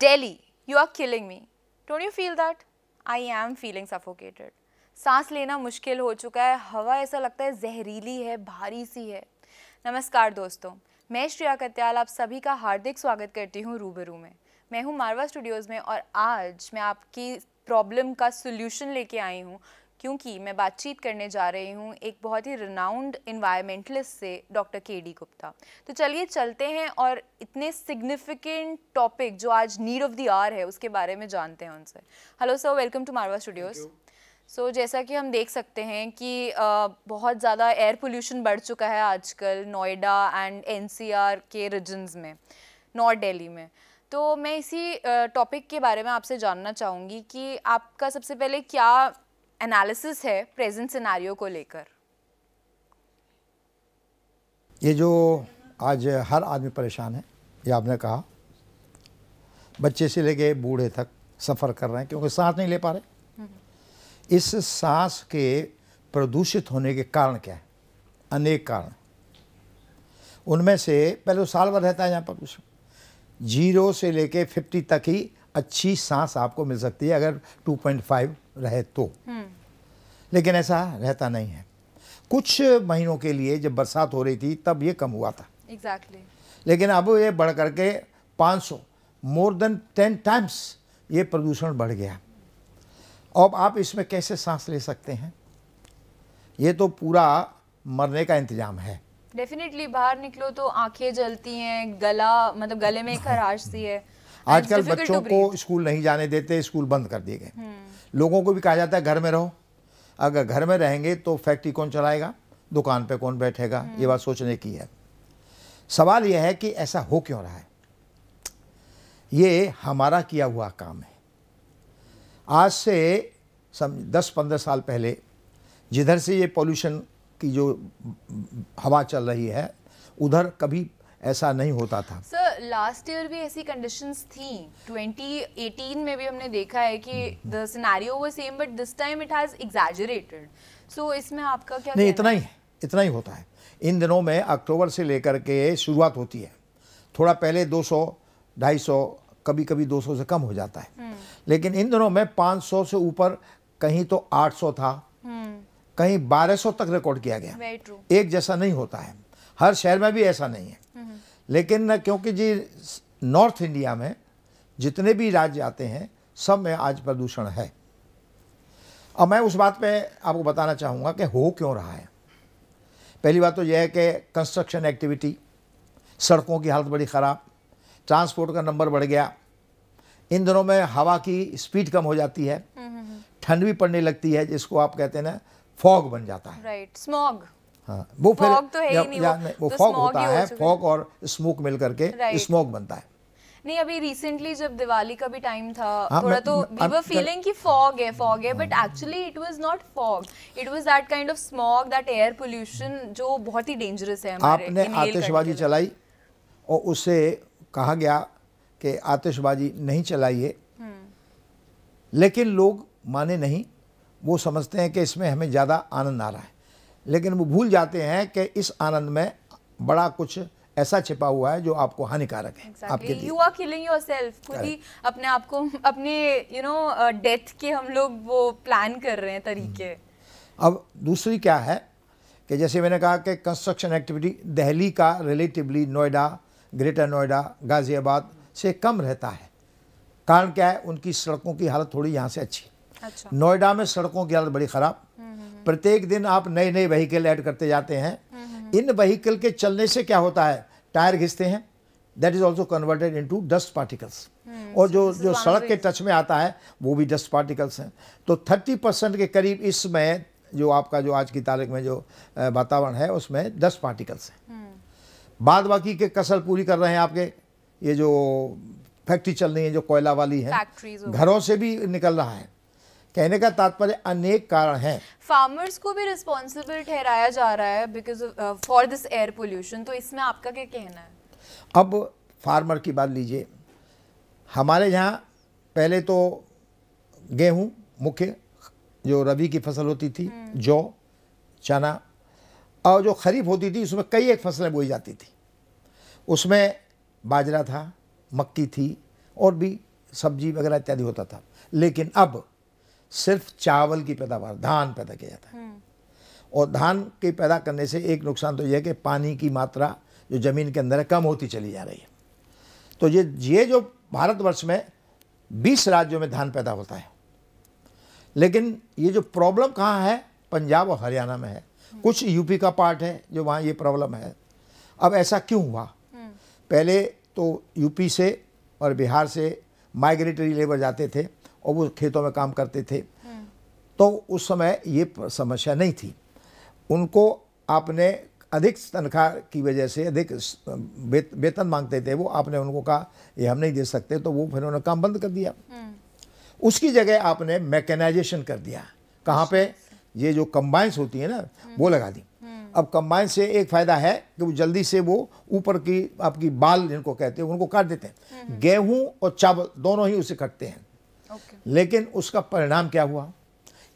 Delhi, you are killing me don't you feel that I am feeling suffocated सांस लेना मुश्किल हो चुका है। हवा ऐसा लगता है जहरीली है भारी सी है। नमस्कार दोस्तों मैं श्रेया कत्याल आप सभी का हार्दिक स्वागत करती हूँ रूबरू में। मैं हूँ मारवा स्टूडियोज़ में और आज मैं आपकी प्रॉब्लम का सोल्यूशन लेके आई हूँ। क्योंकि मैं बातचीत करने जा रही हूँ एक बहुत ही रिनाउंड इन्वायरमेंटलिस्ट से डॉक्टर के डी गुप्ता तो चलिए चलते हैं और इतने सिग्निफिकेंट टॉपिक जो आज नीड ऑफ़ द आर है उसके बारे में जानते हैं उनसे। Hello sir welcome to Marwah studios so जैसा कि हम देख सकते हैं कि uh, बहुत ज़्यादा एयर पोल्यूशन बढ़ चुका है आजकल नोएडा एंड एनसीआर के रीजन्स में नॉर्थ दिल्ली में। तो मैं इसी टॉपिक के बारे में आपसे जानना चाहूँगी कि आपका सबसे पहले क्या एनालिसिस है प्रेजेंट सिनारियो को लेकर। ये जो आज हर आदमी परेशान है ये आपने कहा बच्चे से लेके बूढ़े तक सफ़र कर रहे हैं क्योंकि सांस नहीं ले पा रहे। इस सांस के प्रदूषित होने के कारण क्या है? अनेक कारण। उनमें से पहले तो साल भर रहता है यहाँ प्रदूषण ज़ीरो से लेके फिफ्टी तक ही अच्छी सांस आपको मिल सकती है अगर 2.5 रहे तो। लेकिन ऐसा रहता नहीं है। कुछ महीनों के लिए जब बरसात हो रही थी तब ये कम हुआ था। Exactly exactly. लेकिन अब ये बढ़ करके 500 मोर देन टेन टाइम्स ये प्रदूषण बढ़ गया। अब आप इसमें कैसे सांस ले सकते हैं? ये तो पूरा मरने का इंतज़ाम है। डेफिनेटली बाहर निकलो तो आँखें जलती हैं गला मतलब गले में खराश सी है। आजकल बच्चों को स्कूल नहीं जाने देते स्कूल बंद कर दिए गए। हम्म। लोगों को भी कहा जाता है घर में रहो। अगर घर में रहेंगे तो फैक्ट्री कौन चलाएगा? दुकान पे कौन बैठेगा? ये बात सोचने की है। सवाल यह है कि ऐसा हो क्यों रहा है? ये हमारा किया हुआ काम है। आज से सम दस पंद्रह साल पहले जिधर से ये पॉल्यूशन की जो हवा चल रही है उधर कभी ऐसा नहीं होता था। सर लास्ट ईयर भी ऐसी कंडीशंस थी। 2018 में भी हमने देखा है कि the scenario was same but this time it has exaggerated so इसमें आपका क्या नहीं इतना ही? इतना ही होता है। इन दिनों में अक्टूबर से लेकर के शुरुआत होती है। थोड़ा पहले 200 250 कभी कभी 200 से कम हो जाता है। हम्म। लेकिन इन दिनों में 500 से ऊपर कहीं तो 800 था। हम्म। कहीं 1200 तक रिकॉर्ड किया गया। एक जैसा नहीं होता है। हर शहर में भी ऐसा नहीं है। लेकिन क्योंकि जी नॉर्थ इंडिया में जितने भी राज्य आते हैं सब में आज प्रदूषण है। अब मैं उस बात पे आपको बताना चाहूँगा कि हो क्यों रहा है। पहली बात तो यह है कि कंस्ट्रक्शन एक्टिविटी सड़कों की हालत बड़ी ख़राब ट्रांसपोर्ट का नंबर बढ़ गया। इन दिनों में हवा की स्पीड कम हो जाती है। ठंड भी पड़ने लगती है जिसको आप कहते हैं ना फॉग बन जाता है। Right right. स्मॉग हाँ। वो फिर तो है ही नहीं, वो, वो तो फॉग होता है फॉग और स्मोक मिल करके स्मोक बनता है। नहीं अभी रिसेंटली जब दिवाली का भी टाइम था हाँ, थोड़ा तो वी वर फीलिंग कि फॉग है फॉग है but actually it was not fog it was that kind of smog that air pollution जो बहुत ही डेंजरस है हमारे आपने आतिशबाजी चलाई और उससे कहा गया कि आतिशबाजी नहीं चलाइए। हम्म। लेकिन लोग माने नहीं वो समझते हैं कि इसमें हमें ज़्यादा आनंद आ रहा है। लेकिन वो भूल जाते हैं कि इस आनंद में बड़ा कुछ ऐसा छिपा हुआ है जो आपको हानिकारक है exactly. आपके लिए। यू आर किलिंग योरसेल्फ खुद ही अपने आप को अपने यू नो डेथ के हम लोग वो प्लान कर रहे हैं तरीके। हम्म। अब दूसरी क्या है कि जैसे मैंने कहा कि कंस्ट्रक्शन एक्टिविटी दहली का रिलेटिवली नोएडा ग्रेटर नोएडा गाज़ियाबाद से कम रहता है। कारण क्या है? उनकी सड़कों की हालत थोड़ी यहाँ से अच्छी अच्छा। नोएडा में सड़कों की हालत बड़ी ख़राब। प्रत्येक दिन आप नए नए व्हीकल ऐड करते जाते हैं। इन व्हीकल के चलने से क्या होता है? टायर घिसते हैं। That is also converted into dust particles और जो जो सड़क के टच में आता है वो भी डस्ट पार्टिकल्स हैं। तो थर्टी परसेंट के करीब इसमें जो आपका जो आज की तारीख में जो वातावरण है उसमें डस्ट पार्टिकल्स हैं। हम्म। बाद बाकी के कसर पूरी कर रहे हैं आपके। ये जो फैक्ट्री चल रही है जो कोयला वाली है घरों से भी निकल रहा है। कहने का तात्पर्य अनेक कारण हैं। फार्मर्स को भी रिस्पॉन्सिबल ठहराया जा रहा है because for this air pollution तो इसमें आपका क्या कहना है? अब फार्मर की बात लीजिए। हमारे यहाँ पहले तो गेहूँ मुख्य जो रबी की फ़सल होती थी हम्म। जौ चना और जो खरीफ होती थी उसमें कई एक फ़सलें बोई जाती थी। उसमें बाजरा था मक्की थी और भी सब्ज़ी वगैरह इत्यादि होता था। लेकिन अब सिर्फ़ चावल की पैदावार धान पैदा किया जाता है। और धान के पैदा करने से एक नुकसान तो यह है कि पानी की मात्रा जो ज़मीन के अंदर है कम होती चली जा रही है। तो ये ये जो भारतवर्ष में 20 राज्यों में धान पैदा होता है। लेकिन ये जो प्रॉब्लम कहाँ है? पंजाब और हरियाणा में है। कुछ यूपी का पार्ट है जो वहाँ ये प्रॉब्लम है। अब ऐसा क्यों हुआ? पहले तो यूपी से और बिहार से माइग्रेटरी लेबर जाते थे। और वो खेतों में काम करते थे। तो उस समय ये समस्या नहीं थी। उनको आपने अधिक तनख्वाह की वजह से अधिक वेतन मांगते थे वो आपने उनको कहा ये हम नहीं दे सकते। तो वो फिर उन्होंने काम बंद कर दिया। उसकी जगह आपने मैकेनाइजेशन कर दिया। कहाँ पे? ये जो कंबाइंस होती है ना वो लगा दी। अब कंबाइन से एक फ़ायदा है कि वो जल्दी से वो ऊपर की आपकी बाल जिनको कहते हैं उनको काट देते हैं। गेहूँ और चावल दोनों ही उसे कटते हैं। लेकिन उसका परिणाम क्या हुआ?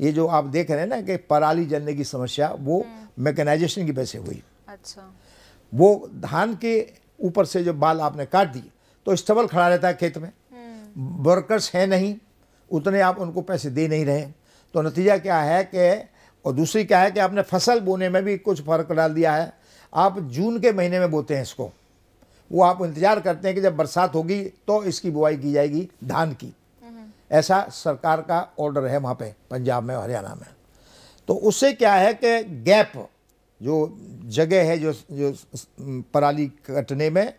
ये जो आप देख रहे हैं ना कि पराली जलने की समस्या वो मैकेनाइजेशन की वजह से हुई। अच्छा। वो धान के ऊपर से जो बाल आपने काट दी तो स्टबल खड़ा रहता है खेत में। वर्कर्स हैं नहीं उतने आप उनको पैसे दे नहीं रहे। तो नतीजा क्या है कि और दूसरी क्या है कि आपने फ़सल बोने में भी कुछ फ़र्क डाल दिया है। आप जून के महीने में बोते हैं इसको। वो आप इंतज़ार करते हैं कि जब बरसात होगी तो इसकी बुआई की जाएगी धान की। ऐसा सरकार का ऑर्डर है वहाँ पे पंजाब में हरियाणा में। तो उससे क्या है कि गैप जो जगह है जो जो पराली कटने में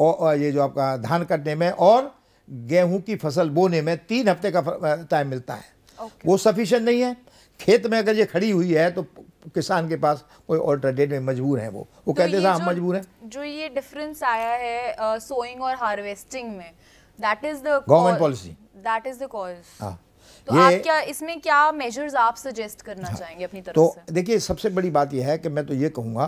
और ये जो आपका धान कटने में और गेहूँ की फ़सल बोने में तीन हफ़्ते का टाइम मिलता है। ओके वो सफिशिएंट नहीं है। खेत में अगर ये खड़ी हुई है तो किसान के पास कोई ऑल्टरनेटिव मजबूर है वो। वो तो कहते हैं हम मजबूर हैं। जो ये डिफरेंस आया है सोइंग और हार्वेस्टिंग में that is the Government policy. That is the cause तो ये- आप क्या इसमें क्या मेजर्स आप सजेस्ट करना हाँ, चाहेंगे अपनी तरफ़ तो से? देखिए सबसे बड़ी बात यह है कि मैं तो ये कहूँगा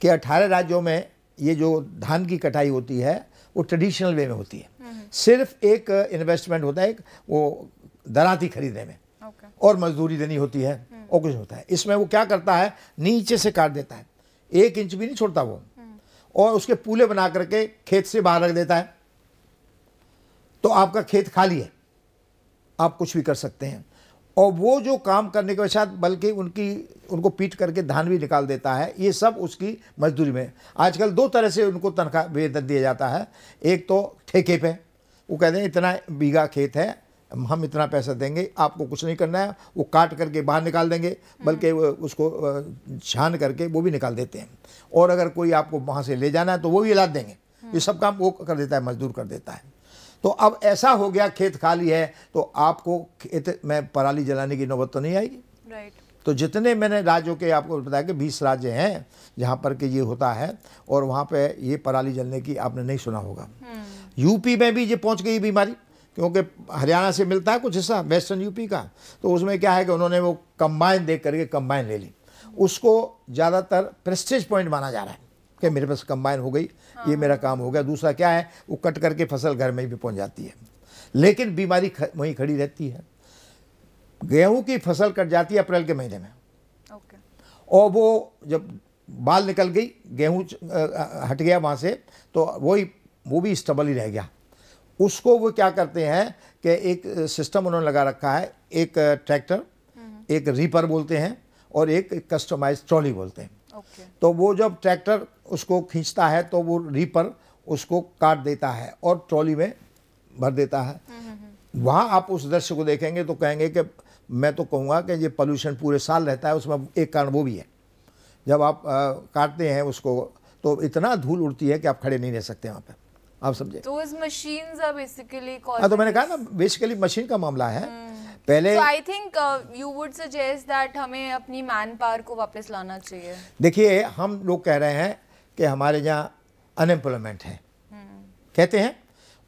कि 18 राज्यों में ये जो धान की कटाई होती है वो ट्रेडिशनल वे में होती है। सिर्फ़ एक इन्वेस्टमेंट होता है एक वो दराती खरीदने में। ओके और मजदूरी देनी होती है और कुछ होता है। इसमें वो क्या करता है नीचे से काट देता है। एक इंच भी नहीं छोड़ता वो। और उसके पूले बना करके खेत से बाहर रख देता है। तो आपका खेत खाली है। आप कुछ भी कर सकते हैं। और वो जो काम करने के पश्चात बल्कि उनकी, उनको पीट करके धान भी निकाल देता है, ये सब उसकी मजदूरी में। आजकल दो तरह से उनको तनख्वाह वेतन दिया जाता है। एक तो ठेके पे, वो कहते हैं, इतना बीघा खेत है, हम इतना पैसा देंगे, आपको कुछ नहीं करना है, वो काट करके बाहर निकाल देंगे, बल्कि उसको छान करके वो भी निकाल देते हैं। और अगर कोई आपको वहाँ से ले जाना है तो वो भी लाद देंगे। ये सब काम वो कर देता है, मजदूर कर देता है। तो अब ऐसा हो गया खेत खाली है तो आपको खेत में पराली जलाने की नौबत तो नहीं आएगी। राइट तो जितने मैंने राज्यों के आपको बताया कि बीस राज्य हैं जहाँ पर कि ये होता है और वहाँ पे ये पराली जलने की आपने नहीं सुना होगा। यूपी में भी ये पहुँच गई बीमारी क्योंकि हरियाणा से मिलता है कुछ हिस्सा वेस्टर्न यूपी का। तो उसमें क्या है कि उन्होंने वो कंबाइन देख करके कंबाइन ले ली। उसको ज़्यादातर प्रेस्टेज पॉइंट माना जा रहा है। कि मेरे पास कंबाइन हो गई ये मेरा काम हो गया। दूसरा क्या है वो कट करके फ़सल घर में भी पहुँच जाती है। लेकिन बीमारी ख, वहीं खड़ी रहती है। गेहूँ की फ़सल कट जाती है अप्रैल के महीने में। ओके और वो जब बाल निकल गई गेहूँ हट गया वहाँ से तो वही वो भी स्टबल ही रह गया। उसको वो क्या करते हैं कि एक सिस्टम उन्होंने लगा रखा है। एक ट्रैक्टर एक रीपर बोलते हैं और एक कस्टमाइज ट्रॉली बोलते हैं। ओके तो वो जब ट्रैक्टर उसको खींचता है तो वो रीपर उसको काट देता है और ट्रॉली में भर देता है। वहाँ आप उस दृश्य को देखेंगे तो कहेंगे कि मैं तो कहूँगा कि ये पोल्यूशन पूरे साल रहता है उसमें एक कारण वो भी है। जब आप अ, काटते हैं उसको तो इतना धूल उड़ती है कि आप खड़े नहीं रह सकते वहाँ पे। आप समझे? तो आर बेसिकली हाँ तो मैंने कहा ना बेसिकली मशीन का मामला है। पहले I think you would suggest that हमें अपनी मैन पावर को वापस लाना चाहिए। देखिए हम लोग कह रहे हैं कि हमारे यहाँ अनएम्प्लॉयमेंट है। कहते हैं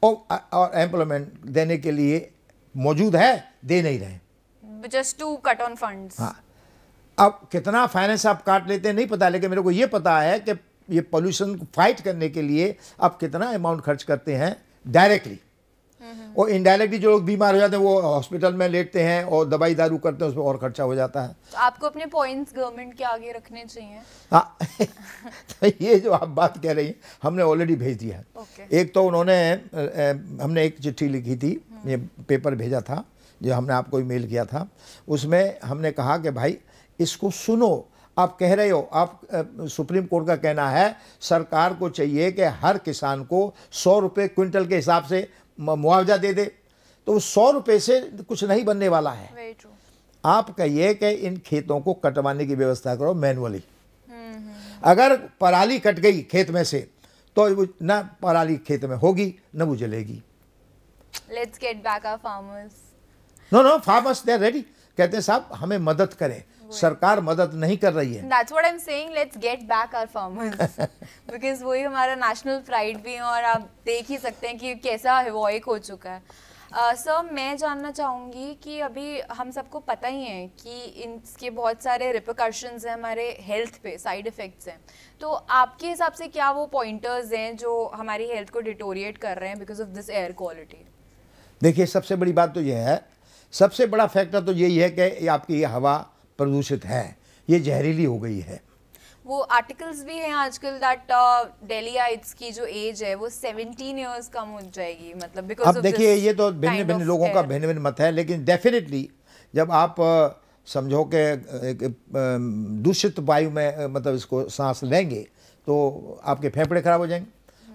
और और एम्प्लॉयमेंट देने के लिए मौजूद है दे नहीं रहे just to cut on funds हाँ। अब कितना फाइनेंस आप काट लेते हैं नहीं पता लेकिन मेरे को ये पता है कि ये पोल्यूशन फाइट करने के लिए आप कितना अमाउंट खर्च करते हैं डायरेक्टली और इनडायरेक्टली जो लोग बीमार हो जाते हैं वो हॉस्पिटल में लेटते हैं और दवाई दारू करते हैं उसमें और खर्चा हो जाता है। तो आपको अपने पॉइंट्स गवर्नमेंट के आगे रखने चाहिए। हाँ तो ये जो आप बात कह रही हैं हमने ऑलरेडी भेज दिया है। ओके एक तो उन्होंने हमने एक चिट्ठी लिखी थी ये पेपर भेजा था जो हमने आपको ईमेल किया था। उसमें हमने कहा कि भाई इसको सुनो आप कह रहे हो आप सुप्रीम कोर्ट का कहना है सरकार को चाहिए कि हर किसान को सौ रुपये क्विंटल के हिसाब से मुआवजा दे दे तो वो सौ रुपये से कुछ नहीं बनने वाला है। आप कहिए कि इन खेतों को कटवाने की व्यवस्था करो मैनुअली अगर पराली कट गई खेत में से तो ना पराली खेत में होगी न वो जलेगी। Let's get back our farmers no no farmers they are ready कहते हैं साहब हमें मदद करें। सरकार मदद नहीं कर रही है। What I am saying let's get back our farmers because वही हमारा नेशनल प्राइड भी है और आप देख ही सकते हैं कि कैसा हिवॉइक हो चुका है। सर मैं जानना चाहूँगी कि अभी हम सबको पता ही है कि इनके बहुत सारे रिपोकशंस हैं हमारे हेल्थ पे साइड इफ़ेक्ट्स हैं। तो आपके हिसाब से क्या वो पॉइंटर्स हैं जो हमारी हेल्थ को डिटोरिएट कर रहे हैं because of this air quality देखिए सबसे बड़ी बात तो यह है सबसे बड़ा फैक्टर तो यही है कि आपकी ये हवा प्रदूषित है ये जहरीली हो गई है। वो आर्टिकल्स भी हैं आजकल दैट दिल्ली आइट्स की जो एज है वो 17 इयर्स कम हो जाएगी मतलब बिकॉज़ अब देखिए ये तो भिन्न भिन्न लोगों का भिन्न भिन्न मत है लेकिन डेफिनेटली जब आप समझो कि दूषित वायु में मतलब इसको सांस लेंगे तो आपके फेफड़े खराब हो जाएँगे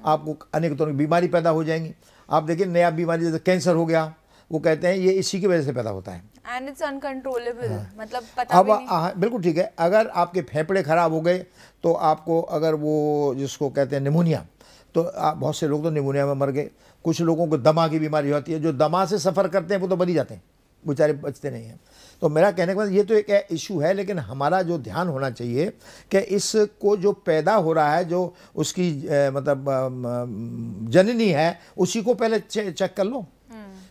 आपको अनेक तरह की बीमारी पैदा हो जाएँगी। आप देखिए नया बीमारी जैसे कैंसर हो गया वो कहते हैं ये इसी की वजह से पैदा होता है। एंड इट्स अनकंट्रोलेबल मतलब पता अब हाँ, बिल्कुल ठीक है। अगर आपके फेफड़े खराब हो गए तो आपको अगर वो जिसको कहते हैं निमोनिया तो आप बहुत से लोग तो निमोनिया में मर गए। कुछ लोगों को दमा की बीमारी होती है जो दमा से सफ़र करते हैं वो तो बनी जाते हैं। बेचारे बचते नहीं हैं। तो मेरा कहने का मतलब ये तो एक इशू है लेकिन हमारा जो ध्यान होना चाहिए कि इसको जो पैदा हो रहा है जो उसकी अ, मतलब जननी है उसी को पहले चेक कर लो।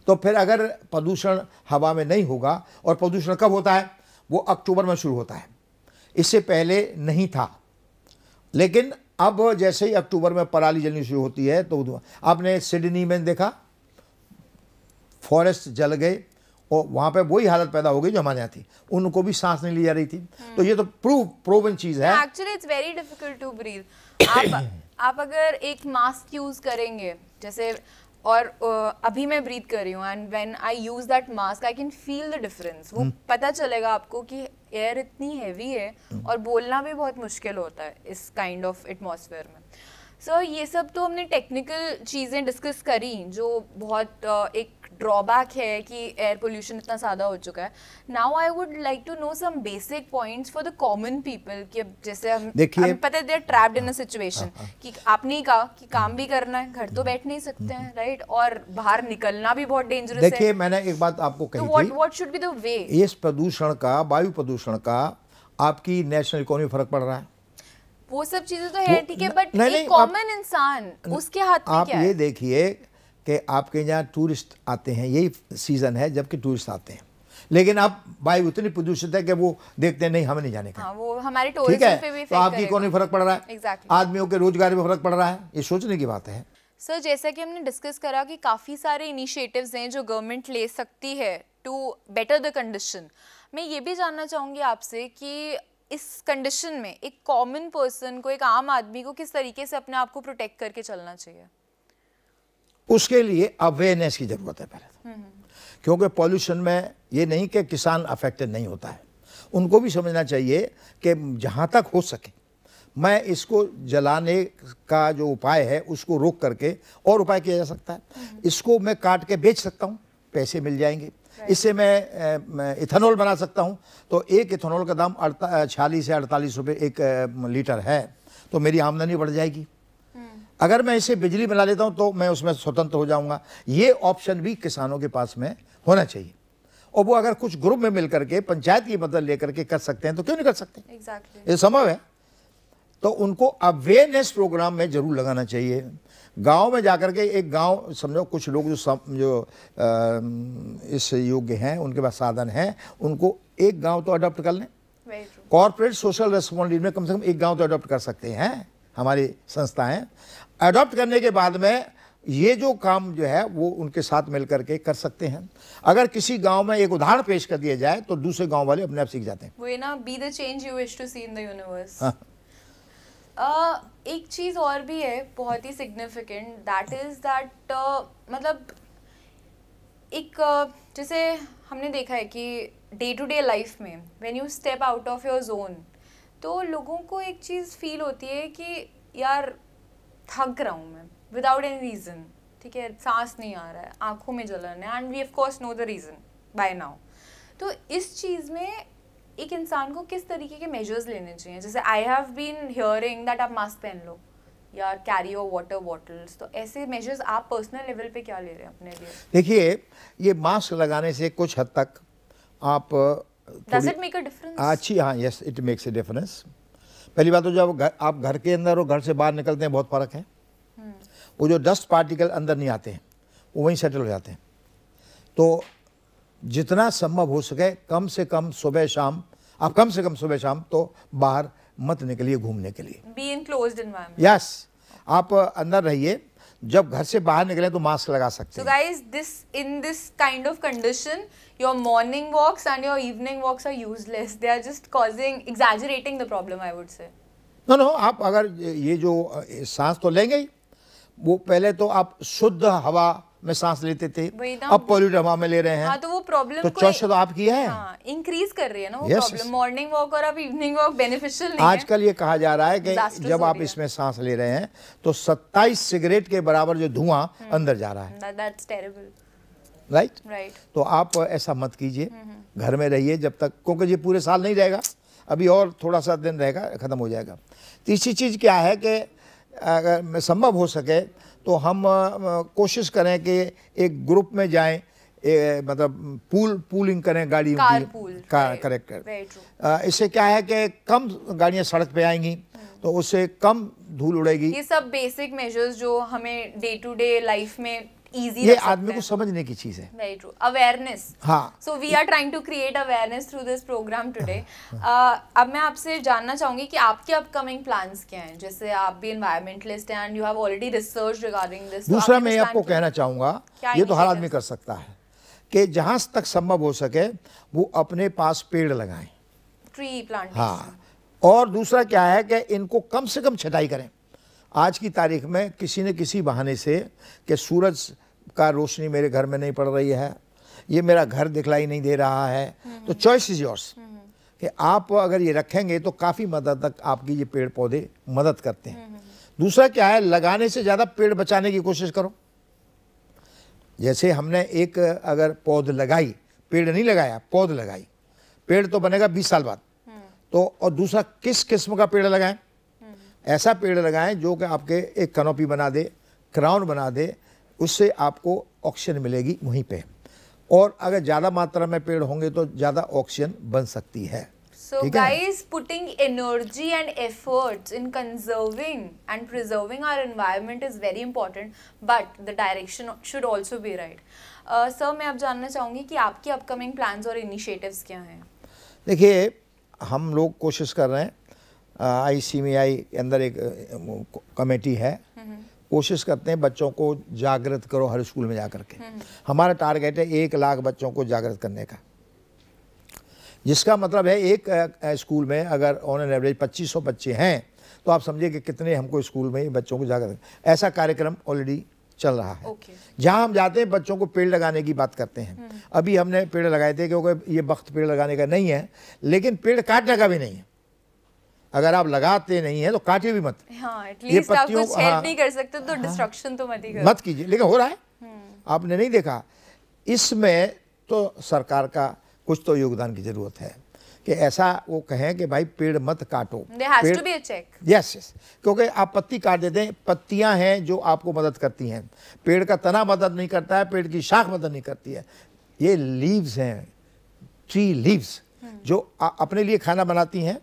तो फिर अगर प्रदूषण हवा में नहीं होगा, और प्रदूषण कब होता है? वो अक्टूबर में शुरू होता है। इससे पहले नहीं था। लेकिन अब जैसे ही अक्टूबर में पराली जलनी शुरू होती है तो आपने सिडनी में देखा? फॉरेस्ट जल गए, और वहाँ पे वही हालत पैदा हो गई जो हमारे यहाँ थी। उनको भी सांस नहीं ली जा रही थी। तो ये तो प्रूव, प्रूवन चीज़ है। Actually it's very difficult to breathe आप अगर एक मास्क यूज़ करेंगे, जैसे और uh, अभी मैं ब्रीथ कर रही हूँ and when I use that mask I can feel the difference वो पता चलेगा आपको कि एयर इतनी हैवी है और बोलना भी बहुत मुश्किल होता है इस काइंड ऑफ़ एटमोसफेयर में. सो so, ये सब तो हमने टेक्निकल चीज़ें डिस्कस करी जो बहुत uh, एक ड्रॉबैक है कि एयर पोल्यूशन इतना ज़्यादा हो चुका है। Now I would like to know some basic points for the common people कि जैसे हम देखिए- हमें पता है they are trapped in a situation कि आपने ही कहा कि काम भी करना है घर तो बैठ नहीं सकते हैं राइट और बाहर निकलना भी बहुत डेंजरस है। देखिए मैंने एक बात आपको कही व्हाट थी। What should be the way इस प्रदूषण का वायु प्रदूषण का आपकी नेशनल इकोनॉमी फ़र्क पड़ रहा है। वो सब चीज़ें तो है ठीक है बट एक कॉमन इंसान उसके हाथ में आप क्या ये देखिए कि आपके यहाँ टूरिस्ट आते हैं यही सीज़न है जबकि टूरिस्ट आते हैं। लेकिन अब वायु इतनी प्रदूषित है कि वो देखते हैं नहीं हमें नहीं जाने का। हाँ वो हमारे ठीक है? पे भी तो आपकी। इकोनॉमी फ़र्क पड़ रहा है। Exactly. आदमियों के रोज़गार में फ़र्क पड़ रहा है। ये सोचने की बात है। सर जैसा कि हमने डिस्कस करा कि काफ़ी सारे इनिशिएटिव्स हैं जो गवर्नमेंट ले सकती है टू बेटर द कंडीशन मैं ये भी जानना चाहूँगी आपसे कि इस कंडीशन में एक कॉमन पर्सन को एक आम आदमी को किस तरीके से अपने आप को प्रोटेक्ट करके चलना चाहिए? उसके लिए अवेयरनेस की ज़रूरत है पहले तो। क्योंकि पॉल्यूशन में ये नहीं कि किसान अफेक्टेड नहीं होता है। उनको भी समझना चाहिए कि जहाँ तक हो सके मैं इसको जलाने का जो उपाय है उसको रोक करके और उपाय किया जा सकता है। इसको मैं काट के बेच सकता हूँ पैसे मिल जाएँगे। इससे मैं मैं इथेनॉल बना सकता हूँ। तो एक इथेनॉल का दाम अड़ता छियालीस से अड़तालीस रुपये एक लीटर है तो मेरी आमदनी बढ़ जाएगी। अगर मैं इसे बिजली बना लेता हूँ तो मैं उसमें स्वतंत्र हो जाऊँगा। ये ऑप्शन भी किसानों के पास में होना चाहिए। और वो अगर कुछ ग्रुप में मिल करके पंचायत की मदद लेकर के कर सकते हैं तो क्यों नहीं कर सकते? एग्जैक्टली ये संभव है। तो उनको अवेयरनेस प्रोग्राम में ज़रूर लगाना चाहिए। गाँव में जाकर के एक गाँव समझो कुछ लोग जो सम, जो अ, इस योग्य हैं उनके पास साधन हैं उनको एक गाँव तो अडॉप्ट कर लें। कॉरपोरेट सोशल रिस्पॉन्सिबिलिटी में कम से कम एक गाँव तो अडॉप्ट कर सकते हैं। हमारी संस्थाएँ अडॉप्ट करने के बाद में ये जो काम जो है वो उनके साथ मिल करके कर सकते हैं। अगर किसी गाँव में एक उदाहरण पेश कर दिया जाए तो दूसरे गाँव वाले अपने आप सीख जाते हैं। वो ना be the change you wish to see in the universe. एक चीज़ और भी है बहुत ही सिग्निफिकेंट दैट इज़ दैट मतलब एक uh, जैसे हमने देखा है कि डे टू डे लाइफ में when you step out of your zone तो लोगों को एक चीज़ फील होती है कि यार, थक रहा हूँ मैं विदाउट एनी रीज़न ठीक है? सांस नहीं आ रहा है, आँखों में जलन है and we of course know the reason by now तो इस चीज़ में एक इंसान को किस तरीके के मेजर्स लेने चाहिए? जैसे I have been hearing that आप मास्क पहन लो, या कैरी योर वाटर बॉटल्स तो ऐसे मेजर्स आप पर्सनल लेवल पे क्या ले रहे हैं अपने लिए? देखिए, ये मास्क लगाने से कुछ हद तक आप डज थोड़ी- इट मेक अ डिफरेंस अच्छी हाँ yes it makes a difference पहली बात तो जब घर, आप घर के अंदर और घर से बाहर निकलते हैं बहुत फ़र्क है। वो जो डस्ट पार्टिकल अंदर नहीं आते हैं वो वहीं सेटल हो जाते हैं। तो जितना संभव हो सके कम से कम सुबह शाम आप कम से कम सुबह शाम तो बाहर मत निकलिए घूमने के लिए। बी इन एनवायरनमेंट यस आप अंदर रहिए। जब घर से बाहर निकले तो मास्क लगा सकते So हैं। guys, this in this kind of condition, your morning walks and your evening walks are useless. They are just causing exaggerating the problem, I would say. No no आप अगर ये जो सांस तो लेंगे ही वो पहले तो आप शुद्ध हवा में सांस लेते थे अब पॉल्यूट हवा में ले रहे हैं। हाँ तो वो प्रॉब्लम तो चॉइस तो आपकी है। हाँ इंक्रीज कर रही है ना वो Yes, प्रॉब्लम मॉर्निंग वॉक और अब इवनिंग वॉक बेनिफिशियल नहीं आजकल ये कहा जा रहा है कि जब आप इसमें सांस ले रहे हैं तो 27 सिगरेट के बराबर जो धुआँ हम्म। अंदर जा रहा है। Terrible. राइट तो आप ऐसा मत कीजिए। घर में रहिए जब तक क्योंकि ये पूरे साल नहीं रहेगा। अभी और थोड़ा सा दिन रहेगा ख़त्म हो जाएगा। तीसरी चीज़ क्या है कि अगर संभव हो सके तो हम कोशिश करें कि एक ग्रुप में जाएँ ए, मतलब पूल पूलिंग करें गाड़ियों Carpool, की का right. करेक्ट. अ, इससे क्या है कि कम गाड़ियाँ सड़क पे आएँगी तो उससे कम धूल उड़ेगी। ये सब बेसिक मेजर्स जो हमें डे टू डे लाइफ में इजी ये आदमी को समझने की चीज़ है। वेरी ट्रू अवेयरनेस हाँ। So we are trying to create awareness through this programme today अब मैं आपसे जानना चाहूँगी कि आपके अपकमिंग प्लान्स क्या हैं? जैसे आप भी एनवायरमेंटलिस्ट हैं and you have already research regarding this दूसरा मैं आपको कहना चाहूँगा ये तो हर आदमी कर सकता है कि जहाँ तक संभव हो सके वो अपने पास पेड़ लगाएँ। ट्री प्लांट हाँ। और दूसरा क्या है कि इनको कम से कम छटाई करें। आज की तारीख में किसी न किसी बहाने से कि सूरज का रोशनी मेरे घर में नहीं पड़ रही है। ये मेरा घर दिखलाई नहीं दे रहा है। तो चॉइस इज़ योर्स कि आप अगर ये रखेंगे तो काफ़ी मदद तक आपकी ये पेड़ पौधे मदद करते हैं। दूसरा क्या है? लगाने से ज़्यादा पेड़ बचाने की कोशिश करो। जैसे हमने एक अगर पौध लगाई, पेड़ नहीं लगाया, पौध लगाई। पेड़ तो बनेगा बीस साल बाद। तो और दूसरा, किस किस्म का पेड़ लगाएँ? ऐसा पेड़ लगाएँ जो कि आपके एक कनोपी बना दे, क्राउन बना दे उससे आपको ऑक्सीजन मिलेगी वहीं पे। और अगर ज़्यादा मात्रा में पेड़ होंगे तो ज़्यादा ऑक्सीजन बन सकती है। So guys putting energy but the direction should also be right sir मैं आप जानना चाहूँगी कि आपके अपकमिंग प्लान और इनिशियटिव क्या हैं? देखिए हम लोग कोशिश कर रहे हैं आई सी मी आई के अंदर एक uh, कमेटी है। कोशिश करते हैं बच्चों को जागृत करो हर स्कूल में जा करके हमारा टारगेट है एक लाख बच्चों को जागृत करने का। जिसका मतलब है एक स्कूल में अगर ऑन एन एवरेज 2500 बच्चे हैं तो आप समझिए कि कितने हमको स्कूल में बच्चों को जागृत ऐसा कार्यक्रम ऑलरेडी चल रहा है। Okay. जहाँ हम जाते हैं बच्चों को पेड़ लगाने की बात करते हैं। अभी हमने पेड़ लगाए थे क्योंकि ये वक्त पेड़ लगाने का नहीं है लेकिन पेड़ काटने का भी नहीं है। अगर आप लगाते नहीं है तो काटे भी मत। हाँ, ये आप पत्तियों कुछ को- हाँ। नहीं कर सकते तो destruction तो मत ही मत कीजिए लेकिन हो रहा है। आपने नहीं देखा। इसमें तो सरकार का कुछ तो योगदान की ज़रूरत है कि ऐसा वो कहें कि भाई पेड़ मत काटो। पेड़-. यस यस क्योंकि आप पत्ती काट देते हैं पत्तियाँ हैं जो आपको मदद करती हैं। पेड़ का तना मदद नहीं करता है पेड़ की शाख मदद नहीं करती है। ये लीव्स हैं ट्री लीव्स जो अपने लिए खाना बनाती हैं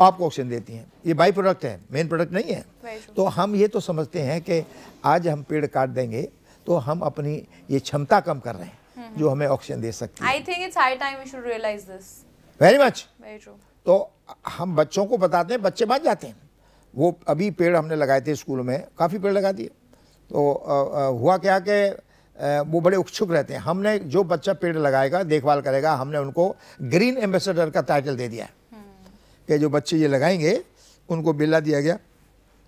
आपको ऑक्सीजन देती हैं। ये बाई प्रोडक्ट है मेन प्रोडक्ट नहीं है। तो हम ये तो समझते हैं कि आज हम पेड़ काट देंगे तो हम अपनी ये क्षमता कम कर रहे हैं जो हमें ऑक्सीजन दे सकती है। I think it's high time we should realize this. Very much Very true. तो हम बच्चों को बताते हैं बच्चे मान जाते हैं। वो अभी पेड़ हमने लगाए थे स्कूल में काफ़ी पेड़ लगा दिए। तो आ, आ, हुआ क्या कि वो बड़े उत्सुक रहते हैं। हमने जो बच्चा पेड़ लगाएगा देखभाल करेगा हमने उनको ग्रीन एम्बेसडर का टाइटल दे दिया है। कि जो बच्चे ये लगाएँगे उनको बिल्ला दिया गया।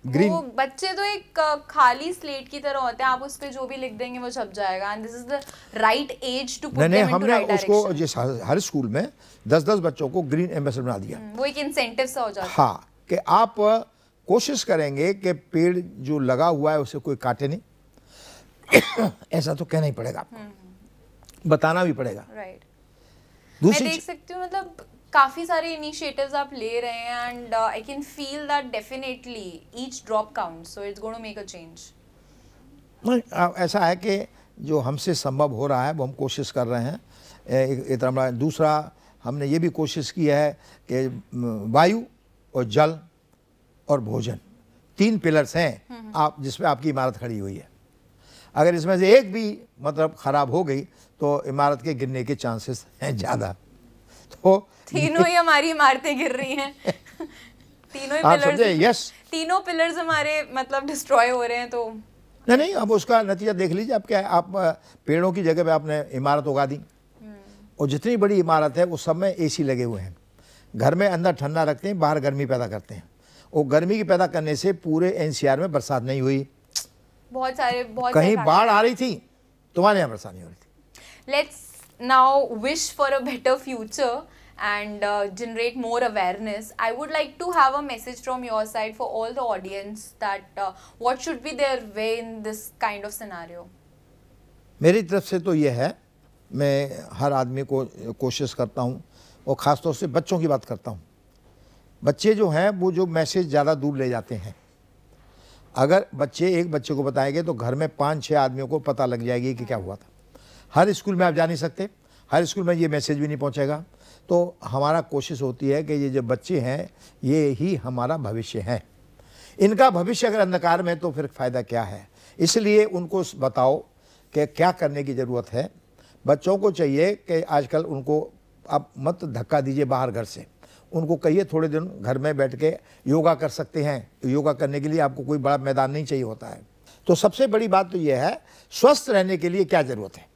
ग्रीन वो बच्चे तो एक खाली स्लेट की तरह होते हैं। आप उस पे जो भी लिख देंगे वो छप जाएगा। And this is the right age to put them हमने right उसको जिस हर स्कूल में 10 10 बच्चों को ग्रीन एम्बेसडर बना दिया। हम्म, वो एक इंसेंटिव सा हो जाता है। हाँ कि आप कोशिश करेंगे कि पेड़ जो लगा हुआ है उसे कोई काटे नहीं। ऐसा तो कहना ही पड़ेगा आपको। हम्म। बताना भी पड़ेगा। राइट मैं देख सकती हूँ मतलब काफ़ी सारे इनिशिएटिव्स आप ले रहे हैं and I can feel that definitely each drop count so it's going to make a change ऐसा है कि जो हमसे संभव हो रहा है वो हम कोशिश कर रहे हैं। इतना दूसरा हमने ये भी कोशिश की है कि वायु और जल और भोजन तीन पिलर्स हैं हम्म, हम्म। आप जिसमें आपकी इमारत खड़ी हुई है। अगर इसमें से एक भी मतलब ख़राब हो गई तो इमारत के गिरने के चांसेस हैं ज़्यादा। तो तीनों ही हमारी इमारतें गिर रही हैं। तीनों ही पिलर्स यस तीनों पिलर्स हमारे मतलब डिस्ट्रॉय हो रहे हैं तो नहीं नहीं अब उसका नतीजा देख लीजिए आप क्या है। आप पेड़ों की जगह पे आपने इमारत उगा दी। हम्म। और जितनी बड़ी इमारत है उस सब में एसी लगे हुए हैं। घर में अंदर ठंडा रखते हैं बाहर गर्मी पैदा करते हैं। और गर्मी की पैदा करने से पूरे एनसीआर में बरसात नहीं हुई। बहुत सारे बहुत कहीं बाढ़ आ रही थी तुम्हारे यहाँ बरसात नहीं हो रही थी। Let's now wish for a better future and uh, generate more awareness i would like to have a message from your side for all the audience that uh, what should be their way in this kind of scenario मेरी तरफ़ से तो ये है मैं हर आदमी को कोशिश करता हूँ और ख़ास तौर से बच्चों की बात करता हूँ बच्चे जो हैं वो जो मैसेज ज़्यादा दूर ले जाते हैं अगर बच्चे एक बच्चे को बताएँगे तो घर में पाँच छः आदमियों को पता लग जाएगी कि क्या हुआ था हर स्कूल में आप जा नहीं सकते, हर स्कूल में ये मैसेज भी नहीं पहुँचेगा। तो हमारा कोशिश होती है कि ये जो बच्चे हैं, ये ही हमारा भविष्य है। इनका भविष्य अगर अंधकार में तो फिर फ़ायदा क्या है? इसलिए उनको बताओ कि क्या करने की ज़रूरत है। बच्चों को चाहिए कि आजकल उनको आप मत धक्का दीजिए बाहर घर से। उनको कहिए थोड़े दिन घर में बैठ के योगा कर सकते हैं। योगा करने के लिए आपको कोई बड़ा मैदान नहीं चाहिए होता है। तो सबसे बड़ी बात तो यह है, स्वस्थ रहने के लिए क्या ज़रूरत है?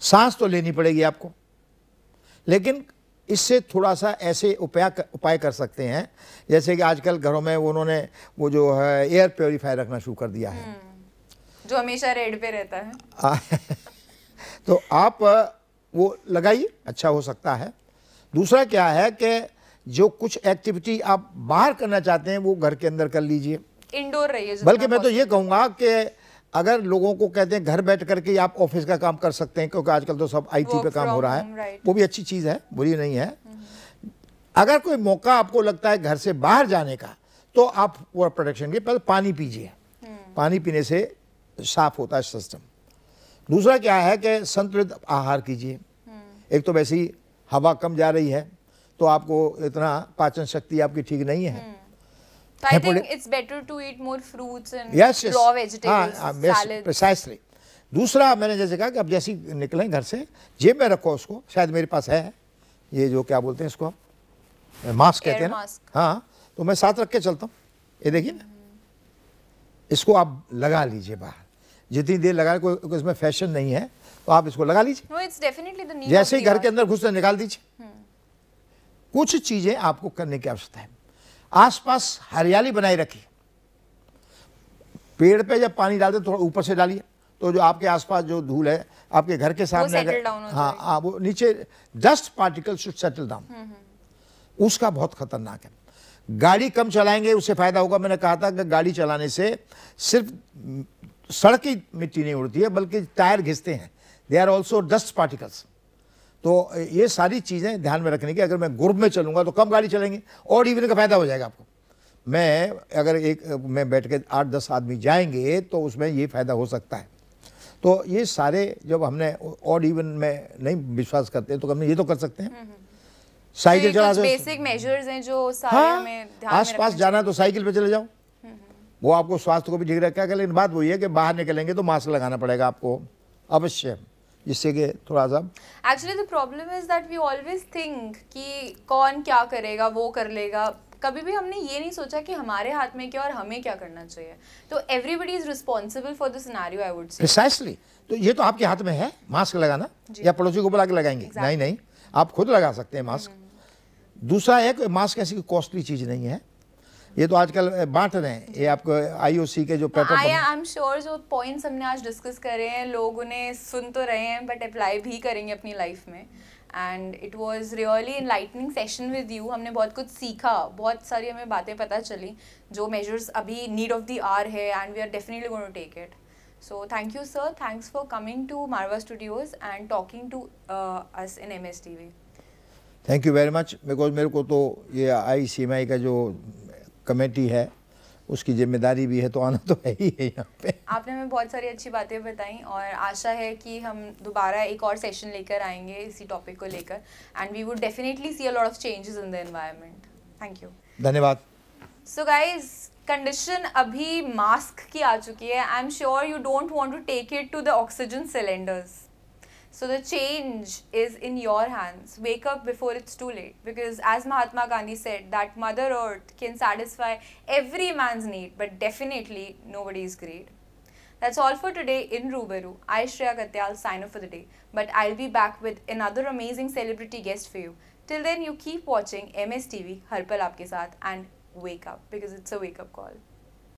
सांस तो लेनी पड़ेगी आपको। लेकिन इससे थोड़ा सा ऐसे उपाय उपाय कर सकते हैं। जैसे कि आजकल घरों में उन्होंने वो जो है एयर प्योरीफायर रखना शुरू कर दिया है। हम्म, जो हमेशा रेड पे रहता है। तो आप वो लगाइए अच्छा हो सकता है। दूसरा क्या है कि जो कुछ एक्टिविटी आप बाहर करना चाहते हैं वो घर के अंदर कर लीजिए। इंडोर रहिए बल्कि मैं तो ये कहूँगा कि अगर लोगों को कहते हैं घर बैठ करके आप ऑफ़िस का काम कर सकते हैं क्योंकि आजकल तो सब आईटी पे काम हो रहा है। वो भी अच्छी चीज़ है बुरी नहीं है। अगर कोई मौका आपको लगता है घर से बाहर जाने का तो आप वो प्रोटेक्शन के पहले पानी पीजिए। हम्म। पानी पीने से साफ़ होता है सिस्टम दूसरा क्या है कि संतुलित आहार कीजिए। हम्म। एक तो वैसे ही हवा कम जा रही है तो आपको इतना पाचन शक्ति आपकी ठीक नहीं है। हम्म। So I think it's better to eat more fruits and yes, yes. raw vegetables, हाँ, yes, precisely. दूसरा मैंने जैसे कहा कि अब जैसे निकलें घर से जेब में रखो उसको शायद मेरे पास है। ये जो क्या बोलते हैं इसको मास्क कहते हैं ना? हाँ तो मैं साथ रख के चलता हूँ। ये देखिए ना। इसको आप लगा लीजिए बाहर। जितनी देर लगा कोई इसमें फ़ैशन नहीं है तो आप इसको लगा लीजिए। No, जैसे ही घर के अंदर घुसते निकाल दीजिए। हम्म। कुछ चीज़ें आपको करने की आवश्यकता है। आसपास हरियाली बनाए रखी। पेड़ पे जब पानी डालते थोड़ा ऊपर से डालिए तो जो आपके आसपास जो धूल है आपके घर के सामने अगर हाँ हाँ। वो नीचे dust particle should settle down उसका बहुत खतरनाक है। गाड़ी कम चलाएँगे उससे फ़ायदा होगा। मैंने कहा था कि गाड़ी चलाने से सिर्फ़ सड़क की मिट्टी नहीं उड़ती है बल्कि टायर घिसते हैं। They are also dust particles तो ये सारी चीज़ें ध्यान में रखने की अगर मैं ग्रुप में चलूँगा तो कम गाड़ी चलेंगे और इवन का फ़ायदा हो जाएगा आपको। मैं अगर एक मैं बैठ के आठ दस आदमी जाएँगे तो उसमें ये फ़ायदा हो सकता है। तो ये सारे जब हमने और इवन में नहीं विश्वास करते तो हमने ये तो कर सकते हैं। हम्म, हम्म। साइकिल चला बेसिक मेजर्स हैं जो सारे हाँ, में आस पास जाना तो साइकिल पे चले जाओ। हम्म, वो आपको स्वास्थ्य को भी ठीक रखेगा। लेकिन बात वही है कि बाहर निकलेंगे तो मास्क लगाना पड़ेगा आपको। अवश्य। जिससे कि थोड़ा सा actually the problem is that we always think कि कौन क्या करेगा वो कर लेगा। कभी भी हमने ये नहीं सोचा कि हमारे हाथ में क्या और हमें क्या करना चाहिए। तो everybody is responsible for the scenario I would say precisely तो ये तो आपके हाथ में है मास्क लगाना। या पड़ोसी को बुला के लगाएँगे। Exactly. नहीं नहीं। आप खुद लगा सकते हैं मास्क दूसरा है कि मास्क ऐसी कोई कॉस्टली चीज़ नहीं है। ये तो आजकल बांट रहे हैं। ये आपको आईओसी के जो पेपर आई एम श्योर जो पॉइंट्स हमने आज डिस्कस करे हैं लोग उन्हें सुन तो रहे हैं बट अप्लाई भी करेंगे अपनी लाइफ में। And it was really enlightening session with you हमने बहुत कुछ सीखा। बहुत सारी हमें बातें पता चली जो मेजर्स अभी नीड ऑफ़ द आर है and we are definitely going to take it so thank you sir thanks for coming to Marwah studios and talking to us in M S T V thank you very much because मेरे को तो ये आई C M आई का जो committee है उसकी ज़िम्मेदारी भी है तो आना तो है ही है यहाँ पे। आपने हमें बहुत सारी अच्छी बातें बताई और आशा है कि हम दोबारा एक और सेशन लेकर आएँगे इसी टॉपिक को लेकर and we would definitely see a lot of changes in the environment thank you धन्यवाद। सो गाइज़ कंडीशन अभी मास्क की आ चुकी है. I am sure you don't want to take it to the oxygen cylinders So the change is in your hands. Wake up before it's too late. Because as Mahatma Gandhi said, that Mother Earth can satisfy every man's need, but definitely nobody is great. That's all for today in Rubaru. I, Shreya Katyal, sign off for the day. But I'll be back with another amazing celebrity guest for you. Till then, you keep watching MS TV, Harpal Aapke Saath, and wake up because it's a wake up call.